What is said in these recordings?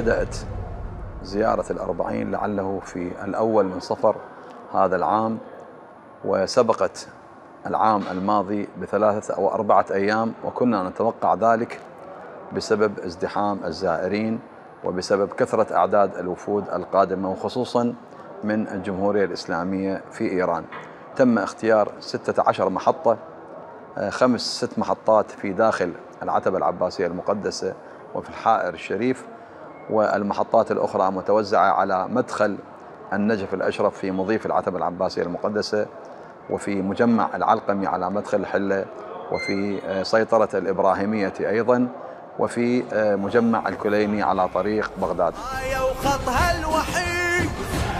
بدأت زيارة الأربعين لعله في الأول من صفر هذا العام وسبقت العام الماضي بثلاثة أو أربعة أيام وكنا نتوقع ذلك بسبب ازدحام الزائرين وبسبب كثرة أعداد الوفود القادمة وخصوصا من الجمهورية الإسلامية في إيران. تم اختيار 16 محطة آه، خمس ست محطات في داخل العتبة العباسية المقدسة وفي الحائر الشريف والمحطات الأخرى متوزعة على مدخل النجف الأشرف في مضيف العتبة العباسية المقدسة وفي مجمع العلقمي على مدخل الحلة وفي آه، سيطرة الإبراهيمية أيضا وفي آه، مجمع الكليني على طريق بغداد. وخطها الوحيد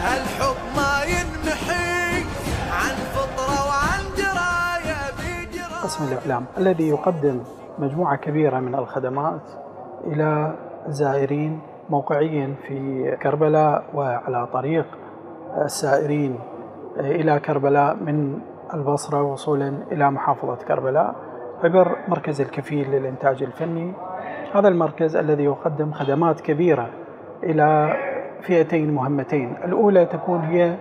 الحب ما ينمحي. عن فطرة وعن دراية بجراية. قسم الإعلام الذي يقدم مجموعة كبيرة من الخدمات إلى الزائرين موقعيا في كربلاء وعلى طريق السائرين إلى كربلاء من البصرة وصولا إلى محافظة كربلاء عبر مركز الكفيل للإنتاج الفني. هذا المركز الذي يقدم خدمات كبيرة إلى فئتين مهمتين. الأولى تكون هي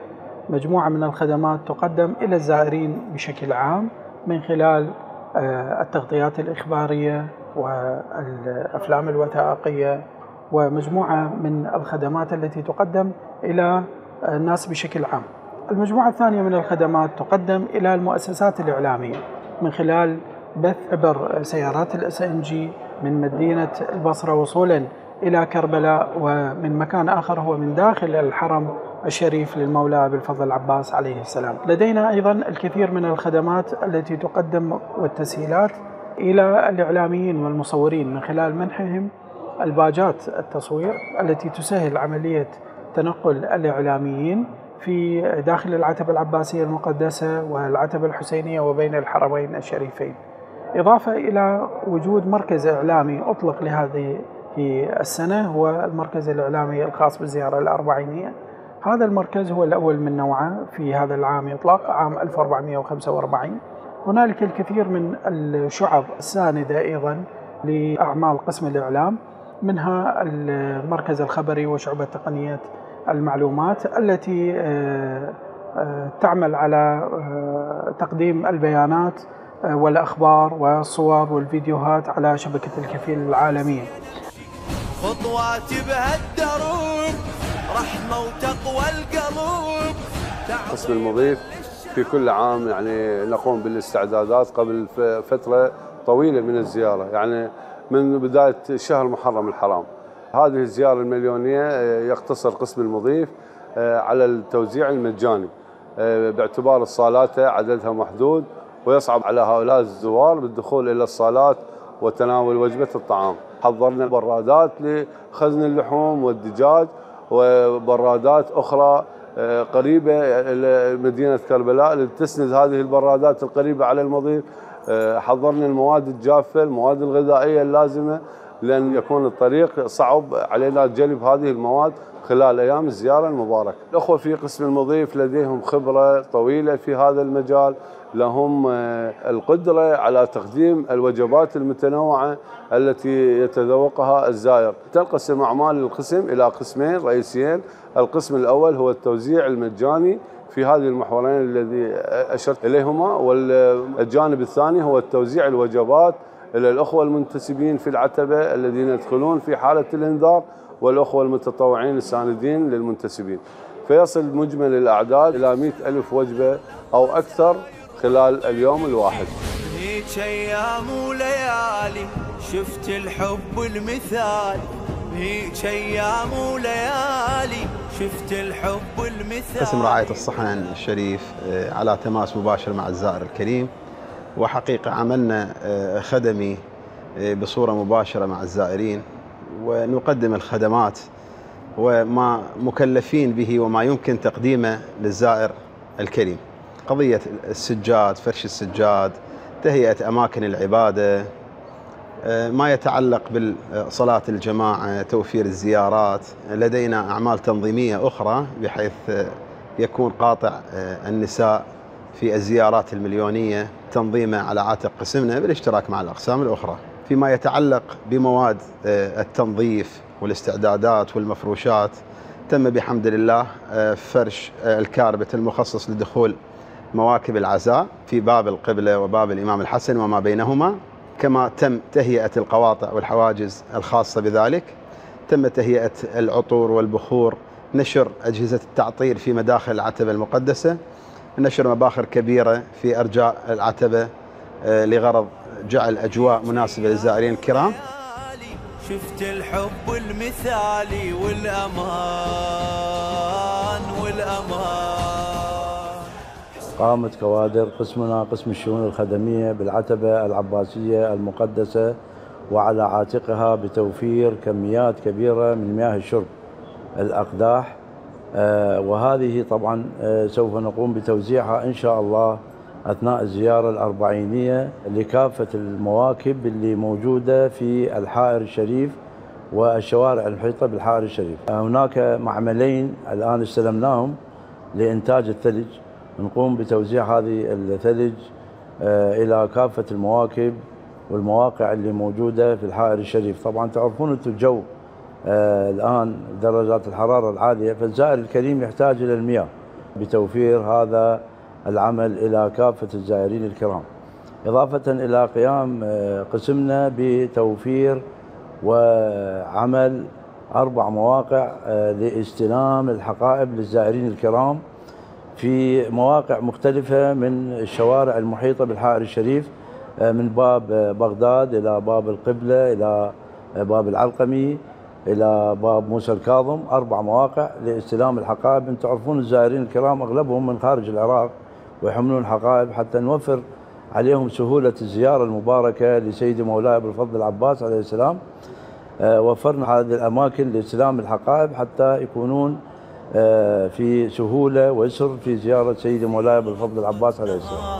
مجموعة من الخدمات تقدم إلى الزائرين بشكل عام من خلال آه، التغطيات الإخبارية والأفلام الوثائقية ومجموعة من الخدمات التي تقدم إلى الناس بشكل عام. المجموعة الثانية من الخدمات تقدم إلى المؤسسات الإعلامية من خلال بث عبر سيارات ال SNG من مدينة البصرة وصولا إلى كربلاء ومن مكان آخر هو من داخل الحرم الشريف للمولى أبي الفضل العباس عليه السلام. لدينا أيضا الكثير من الخدمات التي تقدم والتسهيلات إلى الإعلاميين والمصورين من خلال منحهم الباجات التصوير التي تسهل عملية تنقل الإعلاميين في داخل العتبة العباسية المقدسة والعتبة الحسينية وبين الحرمين الشريفين. إضافة إلى وجود مركز إعلامي أطلق لهذه السنة هو المركز الإعلامي الخاص بالزيارة الأربعينية. هذا المركز هو الأول من نوعه في هذا العام يطلق عام 1445 هنالك الكثير من الشعب الساندة أيضا لأعمال قسم الإعلام. منها المركز الخبري وشعبة تقنية المعلومات التي آه، آه، تعمل على آه، تقديم البيانات والأخبار والصور والفيديوهات على شبكة الكفيل العالمية. خطواتي بهالدروب رحمة وتقوى القلوب. قسم المضيف في كل عام يعني نقوم بالاستعدادات قبل فترة طويلة من الزيارة. يعني من بداية شهر محرم الحرام. هذه الزيارة المليونية آه، يقتصر قسم المضيف آه، على التوزيع المجاني. آه، باعتبار الصالات عددها محدود ويصعب على هؤلاء الزوار بالدخول إلى الصالات وتناول وجبة الطعام. حضرنا برادات لخزن اللحوم والدجاج وبرادات أخرى قريبة إلى مدينة كربلاء لتسند هذه البرادات القريبة على المضيف حضرنا المواد الجافة المواد الغذائية اللازمة لأن يكون الطريق صعب علينا جلب هذه المواد خلال أيام الزيارة المباركة. الأخوة في قسم المضيف لديهم خبرة طويلة في هذا المجال لهم آه، القدرة على تقديم الوجبات المتنوعة التي يتذوقها الزائر. تنقسم أعمال القسم إلى قسمين رئيسيين. القسم الأول هو التوزيع المجاني في هذه المحورين الذي أشرت إليهما والجانب الثاني هو التوزيع الوجبات إلى الأخوة المنتسبين في العتبة الذين يدخلون في حالة الإنذار والأخوة المتطوعين الساندين للمنتسبين. فيصل مجمل الأعداد إلى مئة ألف وجبة أو أكثر خلال اليوم الواحد. هيك أيام وليالي شفت الحب المثالي. هيك أيام وليالي شفت الحب المثالي قسم رعاية الصحن الشريف آه، على تماس مباشر مع الزائر الكريم. وحقيقة عملنا آه، خدمي آه، بصورة مباشرة مع الزائرين. ونقدم الخدمات وما مكلفين به وما يمكن تقديمه للزائر الكريم. قضية السجاد فرش السجاد تهيئة أماكن العبادة ما يتعلق بالصلاة الجماعة توفير الزيارات لدينا أعمال تنظيمية أخرى بحيث يكون قاطع النساء في الزيارات المليونية تنظيمه على عاتق قسمنا بالاشتراك مع الأقسام الأخرى. فيما يتعلق بمواد آه، التنظيف والاستعدادات والمفروشات تم بحمد الله آه، فرش آه، الكاربت المخصص لدخول مواكب العزاء في باب القبلة وباب الإمام الحسن وما بينهما. كما تم تهيئة القواطع والحواجز الخاصة بذلك تم تهيئة العطور والبخور نشر أجهزة التعطير في مداخل العتبة المقدسة نشر مباخر كبيرة في أرجاء العتبة آه، لغرض جعل أجواء مناسبة للزائرين الكرام. شفت الحب المثالي والأمان والأمان. قامت كوادر قسمنا قسم الشؤون الخدمية بالعتبة العباسية المقدسة وعلى عاتقها بتوفير كميات كبيرة من مياه الشرب الأقداح. آه، وهذه طبعا آه، سوف نقوم بتوزيعها إن شاء الله أثناء الزيارة الأربعينية لكافة المواكب اللي موجودة في الحائر الشريف والشوارع المحيطة بالحائر الشريف. هناك معملين الآن استلمناهم لإنتاج الثلج. نقوم بتوزيع هذه الثلج آه، إلى كافة المواكب والمواقع اللي موجودة في الحائر الشريف. طبعا تعرفون أنتم الجو آه، الآن درجات الحرارة العالية فالزائر الكريم يحتاج إلى المياه بتوفير هذا العمل إلى كافة الزائرين الكرام. إضافة إلى قيام آه، قسمنا بتوفير وعمل أربع مواقع لاستلام الحقائب للزائرين الكرام. في مواقع مختلفة من الشوارع المحيطة بالحائر الشريف آه، من باب آه، بغداد إلى باب القبلة إلى آه، باب العلقمي إلى باب موسى الكاظم. أربع مواقع لاستلام الحقائب. أنتم تعرفون الزائرين الكرام أغلبهم من خارج العراق ويحملون حقائب حتى نوفر عليهم سهولة الزيارة المباركة لسيدي مولاي أبو الفضل العباس عليه السلام. وفرنا هذه الأماكن لاستلام الحقائب حتى يكونون في سهولة ويسر في زيارة سيدي مولاي أبو الفضل العباس عليه السلام.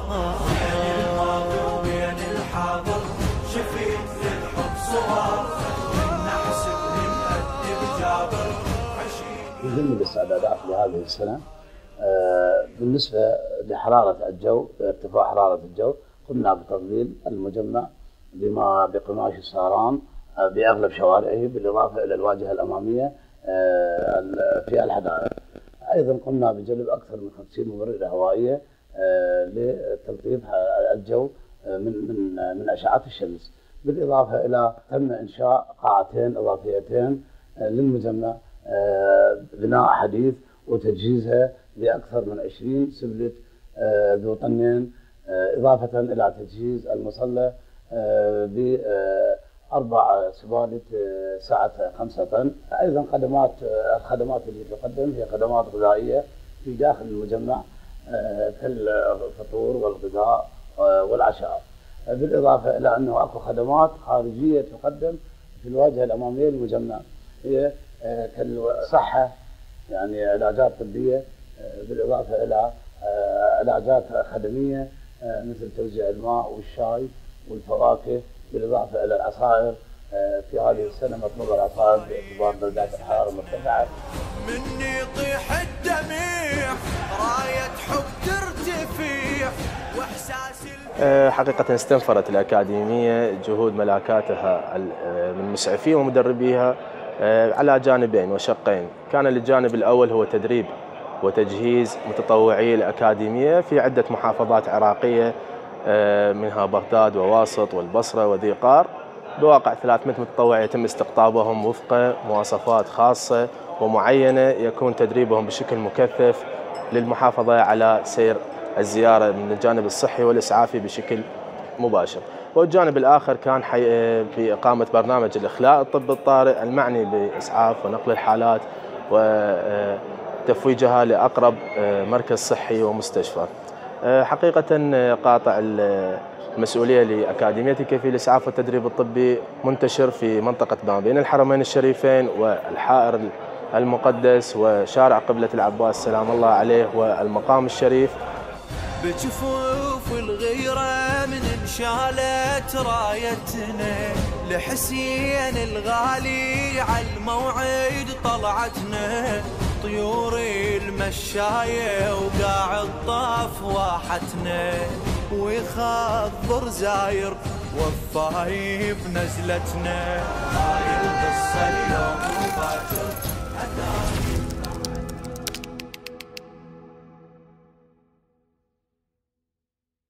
ضمن الاستعدادات لهذه السنة آه، بالنسبة لحرارة الجو ارتفاع حرارة الجو قمنا بتضليل المجمع بما بقماش الساران آه، بأغلب شوارعه بالإضافة إلى الواجهة الأمامية آه، ال- في الحدائق. أيضا قمنا بجلب أكثر من 50 مبردة هوائية آه، لتلطيف الجو آه، من من من أشعة الشمس. بالإضافة إلى تم إنشاء قاعتين إضافيتين آه، للمجمع آه، بناء حديث وتجهيزها بأكثر من 20 سبلة آه، ذو طنين آه، إضافة إلى تجهيز المصلى آه، بأربع سبالة آه، سعة خمسة. طن أيضا خدمات آه، الخدمات اللي تقدم هي خدمات غذائية في داخل المجمع كالفطور والغذاء آه، والعشاء. آه، بالإضافة إلى أنه أكو خدمات خارجية تقدم في الواجهة الأمامية للمجمع. هي كالصحة يعني علاجات طبية بالإضافة إلى علاجات خدمية مثل توزيع الماء والشاي والفواكه بالإضافة إلى العصائر آه، في هذه السنة مطلوب العصائر باعتبار درجات الحرارة مرتفعة مني يطيح الدميع راية حب ترتفيع وإحساس آه، حقيقة استنفرت الأكاديمية جهود ملاكاتها آه، من مسعفين ومدربيها على جانبين وشقين. كان الجانب الأول هو تدريب وتجهيز متطوعي الأكاديمية في عدة محافظات عراقية منها بغداد وواسط والبصرة وذي قار. بواقع 300 متطوع يتم استقطابهم وفق مواصفات خاصة ومعينة. يكون تدريبهم بشكل مكثف للمحافظة على سير الزيارة من الجانب الصحي والإسعافي بشكل مباشر. والجانب الآخر كان حي... في إقامة برنامج الإخلاء الطب الطارئ المعني بإسعاف ونقل الحالات وتفويجها لأقرب آه، مركز صحي ومستشفى. آه، حقيقة آه، قاطع ال- المسؤولية لأكاديميتك في الإسعاف والتدريب الطبي منتشر في منطقة ما بين الحرمين الشريفين والحائر المقدس وشارع قبلة العباس سلام الله عليه والمقام الشريف. بجفوف الغيرة من انشالت رايتنا لحسين الغالي على الموعد طلعتنا. طيور المشاية وقاع الطاف واحتنا ويخضر زاير وفاي بنزلتنا. هاي القصة اليوم وباكر